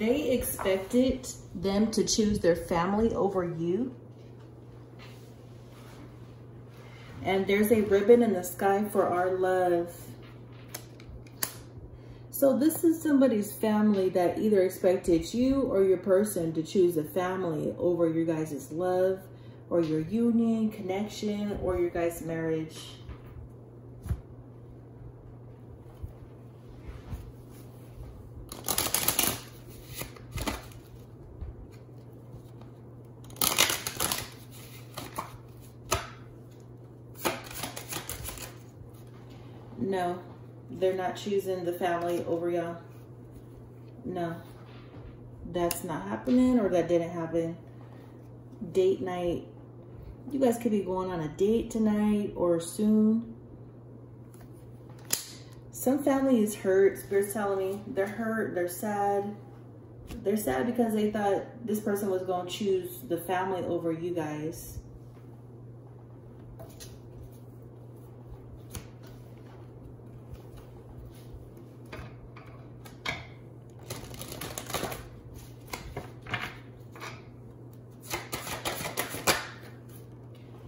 they expected them to choose their family over you. And there's a ribbon in the sky for our love. So this is somebody's family that either expected you or your person to choose a family over your guys' love or your union, connection, or your guys' marriage. No, they're not choosing the family over y'all. No, that's not happening or that didn't happen. Date night. You guys could be going on a date tonight or soon. Some family is hurt. Spirit's telling me they're hurt. They're sad. They're sad because they thought this person was going to choose the family over you guys.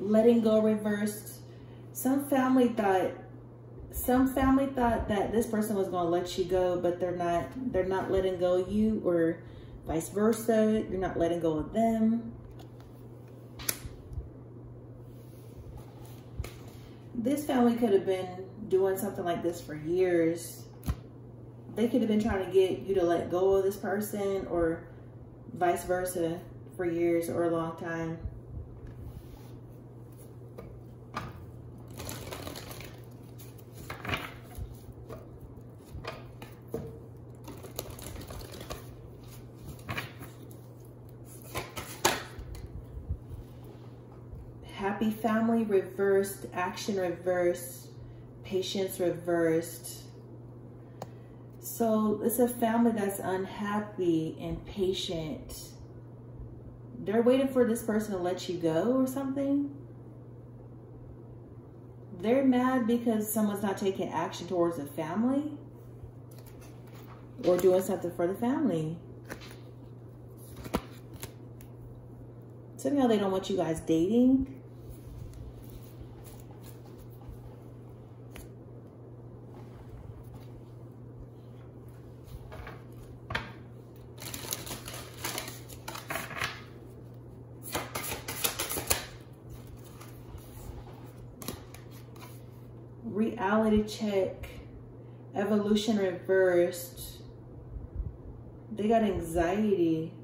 Letting go reversed. Some family thought some family thought that this person was going to let you go, but they're not they're not letting go you or vice versa. You're not letting go of them. This family could have been doing something like this for years. They could have been trying to get you to let go of this person or vice versa for years or a long time. Happy family reversed, action reversed, patience reversed. So it's a family that's unhappy and patient. They're waiting for this person to let you go or something. They're mad because someone's not taking action towards the family or doing something for the family. Somehow they don't want you guys dating. Reality check, evolution reversed. They got anxiety.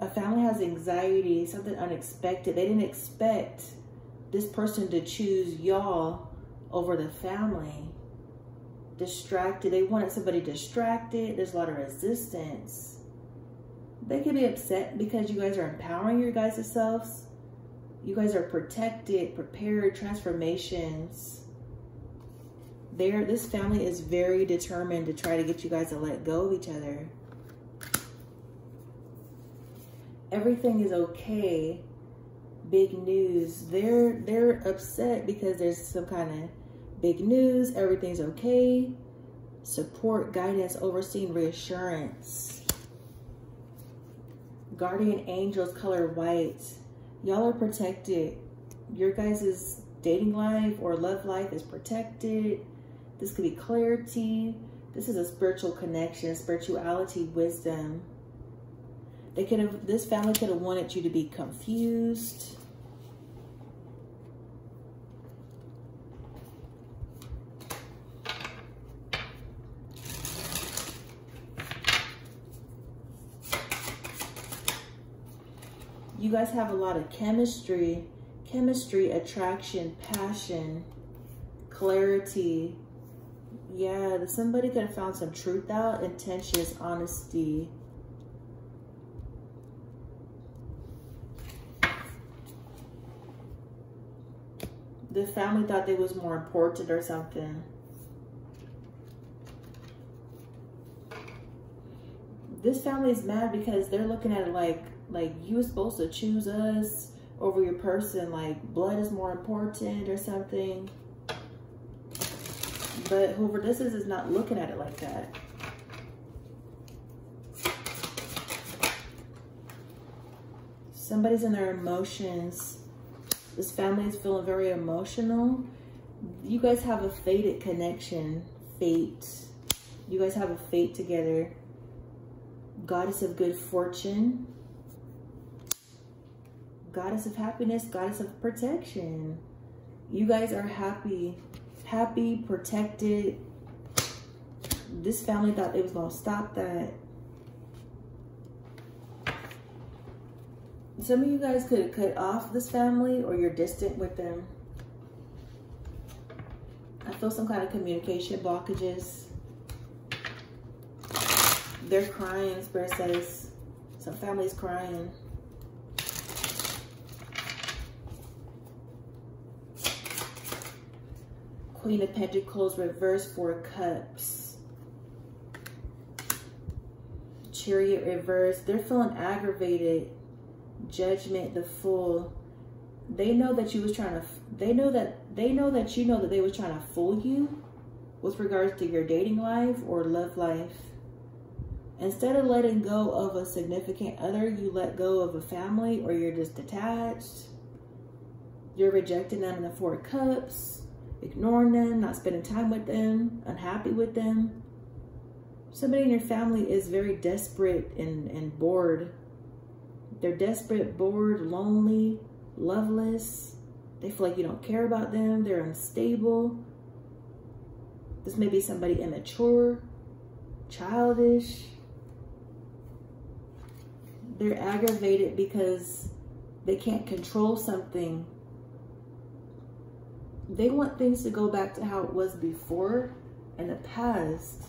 A family has anxiety, something unexpected. They didn't expect this person to choose y'all over the family. Distracted. They wanted somebody distracted. There's a lot of resistance. They could be upset because you guys are empowering your guys' selves. You guys are protected, prepared, transformations there this family is very determined to try to get you guys to let go of each other. Everything is okay. Big news. They're they're upset because there's some kind of big news. Everything's okay. Support guidance overseeing reassurance. Guardian angels color white. Y'all are protected. Your guys' dating life or love life is protected this could be clarity. This is a spiritual connection, spirituality, wisdom. They could have, this family could have wanted you to be confused. You guys have a lot of chemistry, chemistry, attraction, passion, clarity, yeah, somebody could have found some truth out, intentions, honesty. The family thought they was more important or something. This family is mad because they're looking at it like, like you were supposed to choose us over your person. Like blood is more important or something. But whoever this is is not looking at it like that. Somebody's in their emotions. This family is feeling very emotional. You guys have a fated connection. Fate. You guys have a fate together. Goddess of good fortune. Goddess of happiness. Goddess of protection. You guys are happy. Happy, protected. This family thought it was going to stop that. Some of you guys could cut off this family or you're distant with them. I feel some kind of communication blockages. They're crying, Spirit says. Some family's crying. Queen of Pentacles, reverse Four Cups. Chariot reverse. They're feeling aggravated judgment, the fool, they know that you was trying to, they know that, they know that you know that they was trying to fool you with regards to your dating life or love life. Instead of letting go of a significant other, you let go of a family or you're just detached. You're rejecting them in the Four Cups, ignoring them, not spending time with them, unhappy with them. Somebody in your family is very desperate and, and bored they're desperate, bored, lonely, loveless. They feel like you don't care about them. They're unstable. This may be somebody immature, childish. They're aggravated because they can't control something. They want things to go back to how it was before in the past.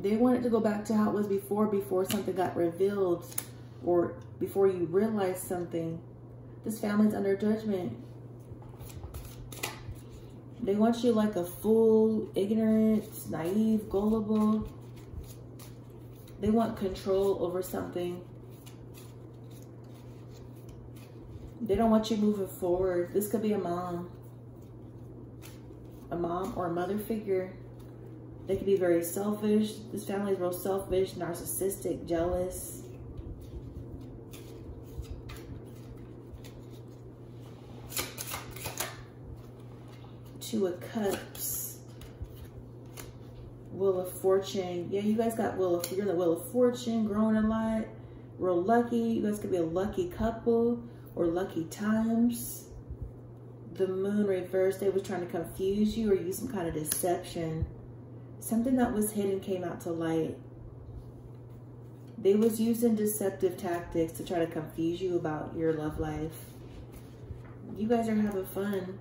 They want it to go back to how it was before, before something got revealed or before you realized something. This family's under judgment. They want you like a fool, ignorant, naive, gullible. They want control over something. They don't want you moving forward. This could be a mom. A mom or a mother figure. They could be very selfish. This family is real selfish, narcissistic, jealous. Two of Cups. Wheel of Fortune. Yeah, you guys got Wheel of, you're the Wheel of Fortune, growing a lot. Real lucky. You guys could be a lucky couple or lucky times. The moon reversed. They was trying to confuse you or use some kind of deception something that was hidden came out to light. They was using deceptive tactics to try to confuse you about your love life. You guys are having fun.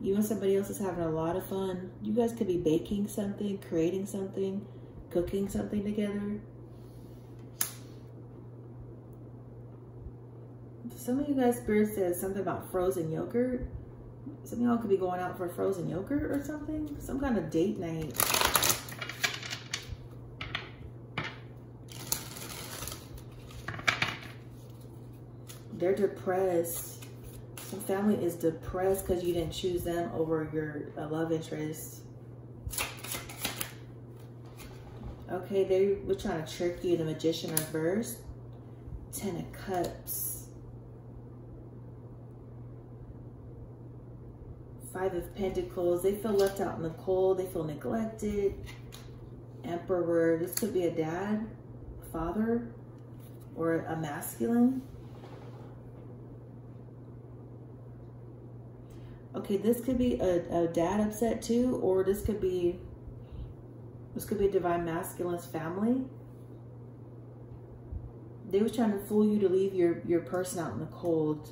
You and somebody else is having a lot of fun. You guys could be baking something, creating something, cooking something together. Some of you guys, Spirit says something about frozen yogurt. Some of y'all could be going out for frozen yogurt or something. Some kind of date night. they're depressed. Some family is depressed because you didn't choose them over your uh, love interest. Okay, they were trying to trick you. The Magician reversed. Ten of Cups. Five of Pentacles. They feel left out in the cold. They feel neglected. Emperor. This could be a dad, father, or a masculine. okay, this could be a, a dad upset too, or this could be, this could be a divine masculine's family. They was trying to fool you to leave your, your person out in the cold.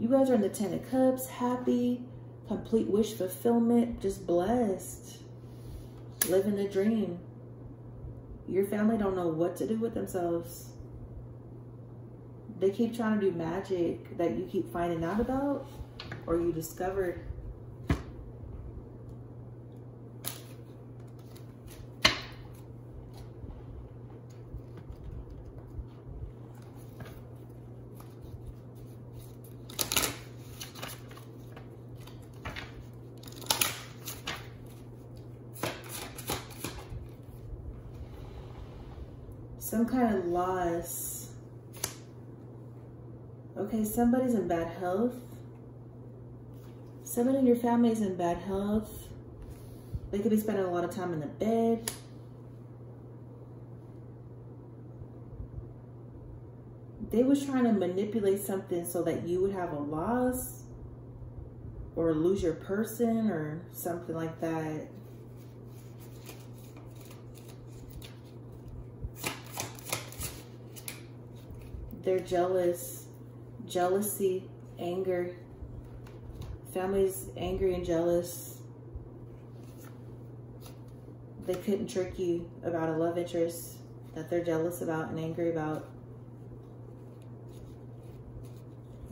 You guys are in the Ten of Cups, happy, complete wish fulfillment, just blessed, living the dream. Your family don't know what to do with themselves. They keep trying to do magic that you keep finding out about or you discovered some kind of loss Okay, somebody's in bad health. Somebody in your family is in bad health. They could be spending a lot of time in the bed. They was trying to manipulate something so that you would have a loss or lose your person or something like that. They're jealous, jealousy, anger. Family's angry and jealous. They couldn't trick you about a love interest that they're jealous about and angry about.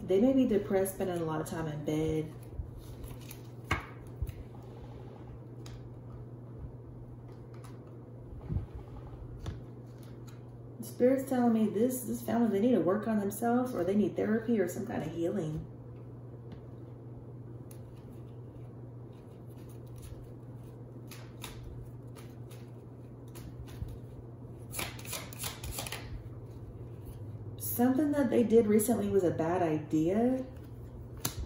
They may be depressed, spending a lot of time in bed. Spirit's telling me this this family they need to work on themselves or they need therapy or some kind of healing. Something that they did recently was a bad idea.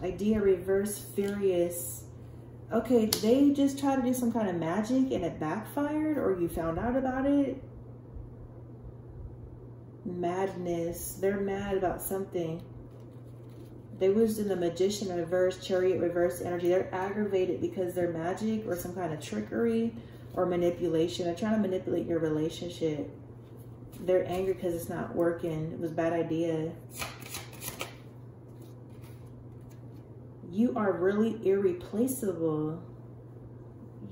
Idea reverse furious. Okay, they just tried to do some kind of magic and it backfired or you found out about it madness. They're mad about something. They was in the magician reverse, chariot reverse energy. They're aggravated because they're magic or some kind of trickery or manipulation. They're trying to manipulate your relationship. They're angry because it's not working. It was bad idea. You are really irreplaceable.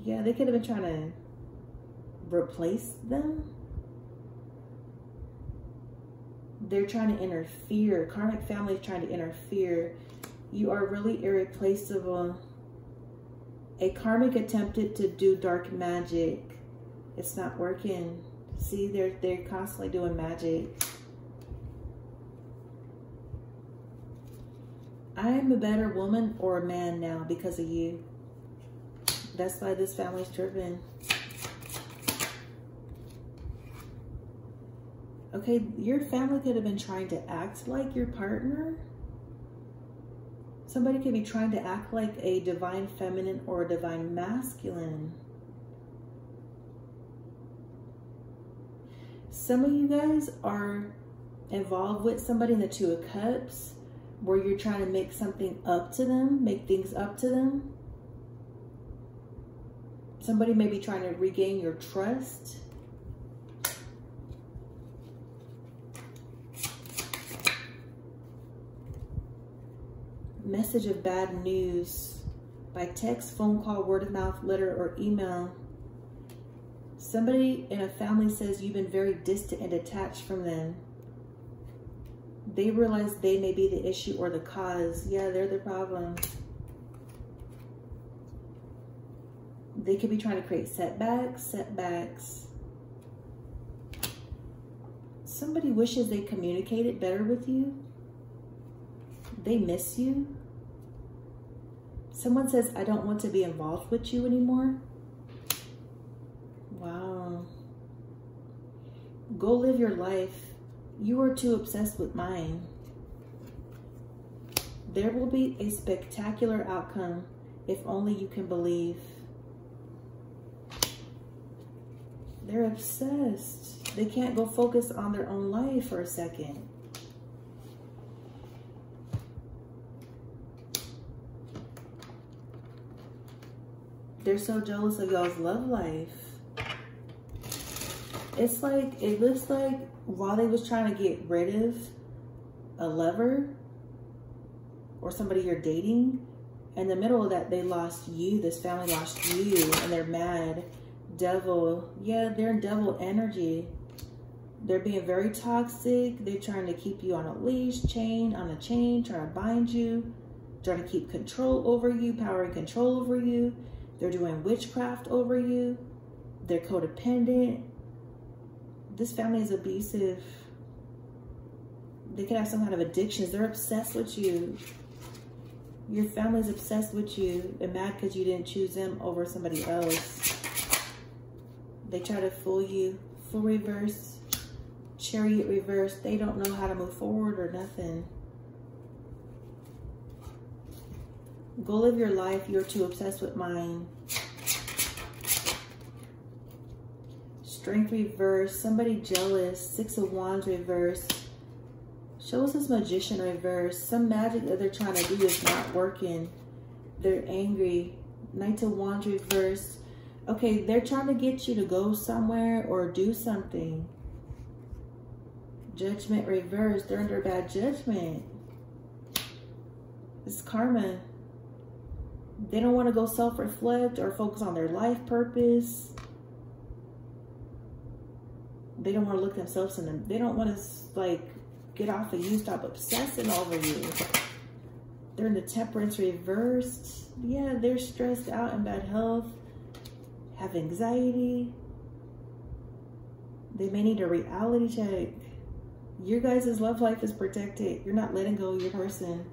Yeah, they could have been trying to replace them they're trying to interfere. Karmic family is trying to interfere. You are really irreplaceable. A karmic attempted to do dark magic. It's not working. See, they're they're constantly doing magic. I am a better woman or a man now because of you. That's why this family's driven. Okay, your family could have been trying to act like your partner. Somebody could be trying to act like a divine feminine or a divine masculine. Some of you guys are involved with somebody in the Two of Cups where you're trying to make something up to them, make things up to them. Somebody may be trying to regain your trust. Message of bad news by text, phone call, word of mouth, letter, or email. Somebody in a family says you've been very distant and detached from them. They realize they may be the issue or the cause. Yeah, they're the problem. They could be trying to create setbacks, setbacks. Somebody wishes they communicated better with you they miss you. Someone says, I don't want to be involved with you anymore. Wow. Go live your life. You are too obsessed with mine. There will be a spectacular outcome if only you can believe. They're obsessed. They can't go focus on their own life for a second. They're so jealous of y'all's love life. It's like, it looks like while they was trying to get rid of a lover or somebody you're dating, in the middle of that, they lost you. This family lost you and they're mad. Devil. Yeah, they're in devil energy. They're being very toxic. They're trying to keep you on a leash, chain, on a chain, trying to bind you, trying to keep control over you, power and control over you. They're doing witchcraft over you. They're codependent. This family is abusive. They could have some kind of addictions. They're obsessed with you. Your family's obsessed with you and mad because you didn't choose them over somebody else. They try to fool you. Fool reverse, chariot reverse. They don't know how to move forward or nothing. Go live your life. You're too obsessed with mine. Strength reverse. Somebody jealous. Six of Wands reverse. Show us this Magician reverse. Some magic that they're trying to do is not working. They're angry. Knight of Wands reverse. Okay, they're trying to get you to go somewhere or do something. Judgment reverse. They're under bad judgment. It's karma. They don't want to go self-reflect or focus on their life purpose. They don't want to look themselves in them. They don't want to like get off of you, stop obsessing over you. They're in the temperance reversed. Yeah, they're stressed out in bad health, have anxiety. They may need a reality check. Your guys' love life is protected. You're not letting go of your person.